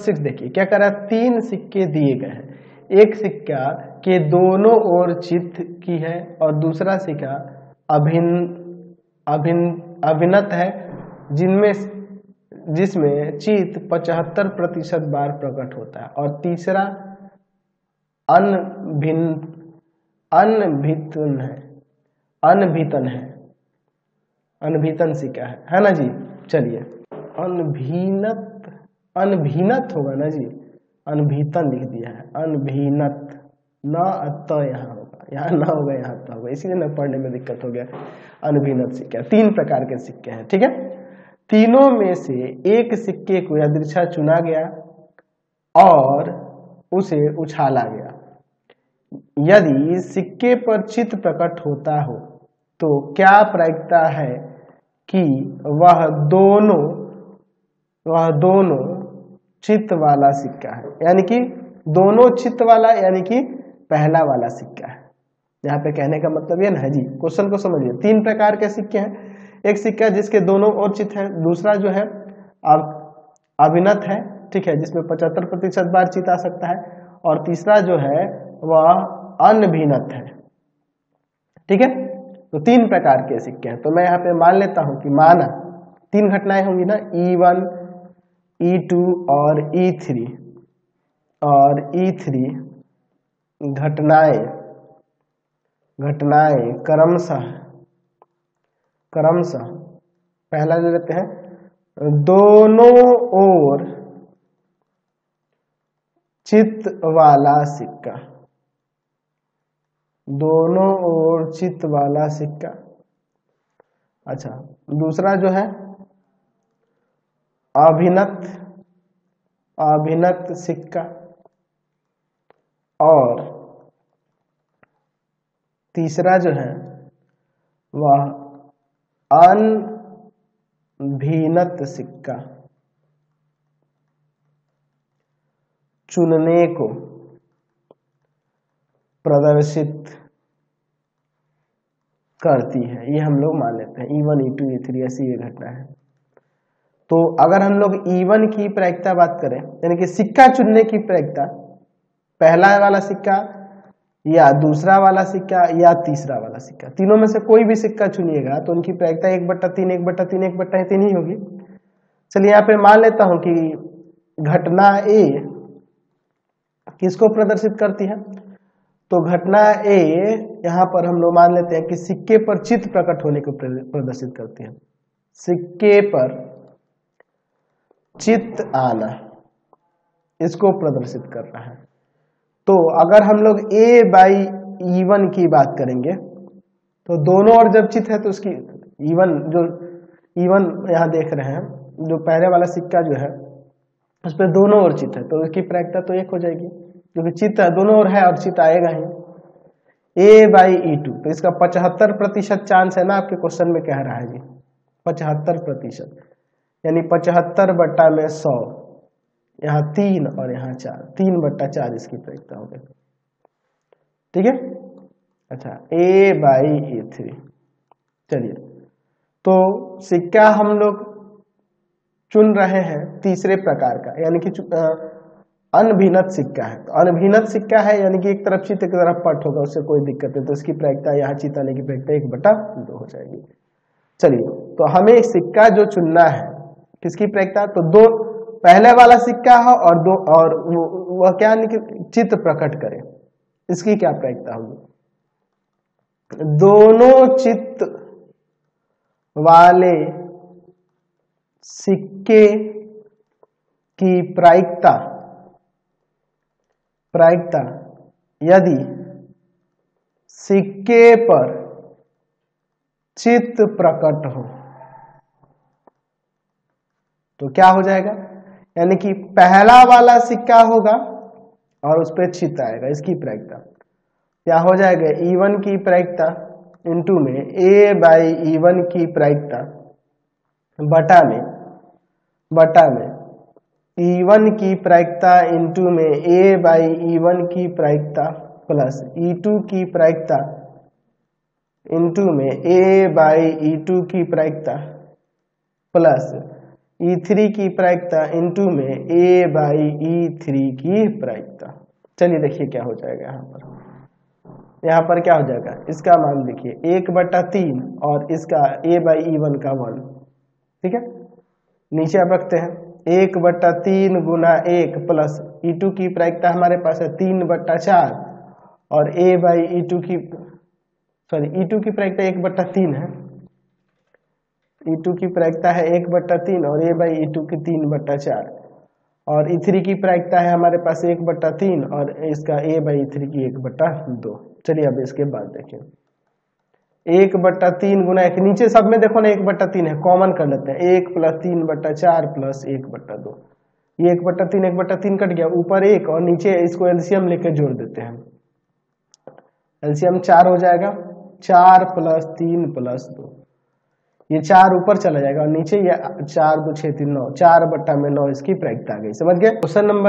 Six देखिए, क्या कर? रहा है तीन सिक्के दिए गए हैं। एक सिक्का के दोनों ओर चित्त की है और दूसरा सिक्का अभिन्न अभिन्न अभिनत है, जिनमें, जिसमें चित्त पचहत्तर प्रतिशत बार प्रकट होता है। और तीसरा अनभिन्न अनभितन है अनभितन है, अनभितन सिक्का है। है ना जी? चलिए। अनभीनत अनभीनत होगा ना जी। अनभीतन लिख दिया है। अनभीनत। न अत यहाँ होगा। यहाँ न होगा, यहाँ त होगा। इसीलिए न पढ़ने में दिक्कत हो गया। अनभीनत सिक्का। तीन प्रकार के सिक्के हैं, ठीक है? तीनों में से एक सिक्के को यादृच्छा चुना गया और उसे उछाला गया। यदि सिक्के पर चित्त प्रकट होता हो तो क्या प्रायिकता है कि वह दोनों वह दोनों चित्त वाला सिक्का है। यानी कि दोनों चित्त वाला, यानी कि पहला वाला सिक्का है। यहाँ पे कहने का मतलब ये ना जी, क्वेश्चन को समझिए। तीन प्रकार के सिक्के हैं। एक सिक्का जिसके दोनों ओर चित्त है, दूसरा जो है अभिनत है, ठीक है, जिसमें पचहत्तर प्रतिशत बार चित आ सकता है, और तीसरा जो है, वह अनभिनत है। ठीक है? तो तीन प्रकार के सिक्के हैं। तो मैं यहाँ पे मान लेता हूँ कि माना, तीन घटनाएँ होंगी ना ई वन ई टू और ई थ्री और ई थ्री घटनाएँ घटनाएँ, क्रमशः क्रमशः। पहला जो लेते हैं, दोनों ओर चित्त वाला सिक्का। दोनों ओर चित्त वाला सिक्का। अच्छा दूसरा जो है अभिनत अभिनत सिक्का, और तीसरा जो है, वह अनभिनत सिक्का। चुनने को प्रदर्शित करती है। ये हम लोग मान लेते हैं। E one E two E three ऐसी ये घटना है। तो अगर हम लोग ईवन की प्रायिकता बात करें, यानी कि सिक्का चुनने की प्रायिकता, पहला वाला सिक्का या दूसरा वाला सिक्का या तीसरा वाला सिक्का, तीनों में से कोई भी सिक्का चुनिएगा तो उनकी प्रायिकता एक बट्टा तीन, एक बट्टा तीन, एक बट्टा तीन ही होगी। चलिए यहाँ पे मान लेता हूँ कि घटना ए किसको प्रदर्शित करती है? तो घटना ए यहाँ पर हम लोग मान लेते हैं कि सिक्के पर चित्त प्रकट होने को प्रदर्शित करती है। सिक्के पर चित्त आना इसको प्रदर्शित कर रहा है। तो अगर हम लोग ए बाई ईवन की बात करेंगे तो दोनों और जब चित्त है तो उसकी ईवन जो ईवन यहाँ देख रहे हैं, जो पहले वाला सिक्का जो है, उस पर दोनों ओर चित्त है तो उसकी प्रायिकता तो एक हो जाएगी। क्योंकि चित्त है, दोनों ओर है और चित्त आएगा ही। ए बाई ई टू तो इसका पचहत्तर प्रतिशत चांस है ना, आपके क्वेश्चन में कह रहा है जी। पचहत्तर प्रतिशत। यानी पचहत्तर बट्टा में सौ। यहाँ तीन और यहाँ चार। तीन बट्टा चार इसकी प्रायिकता हो गई। ठीक है? अच्छा ए बाई ए थ्री चलिए। तो सिक्का हम लोग चुन रहे हैं तीसरे प्रकार का। यानी कि अनभिनत सिक्का है। तो अनभिनत सिक्का है, यानी कि एक तरफ़ चित्त एक तरफ़ पट होगा, उससे कोई दिक्कत नहीं। तो इसकी प्रायिकता यहाँ चित्त आने की प्रायिकता एक बटा दो हो जाएगी। चलिए। तो हमें सिक्का जो चुनना है किसकी प्रायिकता तो दो, पहले वाला सिक्का हो और दो, और वह क्या चित्त प्रकट करे। इसकी क्या प्रायिकता होगी? दोनों चित्त वाले सिक्के की प्रायिकता प्रायिकता यदि सिक्के पर चित्त प्रकट हो तो क्या हो जाएगा? यानी कि पहला वाला सिक्का होगा और उस पर चित्त आएगा, इसकी प्रायिकता। क्या हो जाएगा? E1 की प्रायिकता इंटू में ए बाई ई की प्रायिकता बटा में बटा में E1 की प्रायिकता इंटू में ए बाई ई की प्रायिकता प्लस E2 की प्रायिकता इंटू में ए बाई ई की प्रायिकता प्लस ई थ्री की प्रायिकता इंटू में ए बाई ई थ्री की प्रायिकता। चलिए देखिए क्या हो जाएगा यहाँ पर। यहाँ पर क्या हो जाएगा? इसका मान देखिए, एक बट्टा तीन और इसका ए बाई ई वन का वन ठीक है? नीचे आप रखते हैं। एक बट्टा तीन गुना एक प्लस ई टू की प्रायिकता हमारे पास है तीन बट्टा चार और ए बाई ई टू की सॉरी ई टू की प्रायिकता एक बट्टा तीन है। ई टू की प्रायिकता है एक बट्टा तीन और ए बाई ई टू की तीन बट्टा चार। और ई थ्री की प्रायिकता है हमारे पास एक बट्टा तीन और इसका ए बाई थ्री की एक बट्टा दो। चलिए अब इसके बाद देखिए एक बट्टा तीन गुना एक, नीचे सब में देखो ना एक बट्टा तीन है कॉमन कर लेते हैं। एक प्लस तीन बट्टा चार प्लस एक बट्टा दो। ये एक बट्टा तीन, एक बट्टा तीन कट गया। ऊपर एक और नीचे इसको एलसीएम लेके जोड़ देते हैं। एलसीएम चार हो जाएगा। चार प्लस तीन प्लस दो। ये चार ऊपर चला जाएगा और नीचे ये चार दो छह तीन नौ, चार बट्टा में नौ इसकी प्रैक्ट आ गई। समझ गए? Question number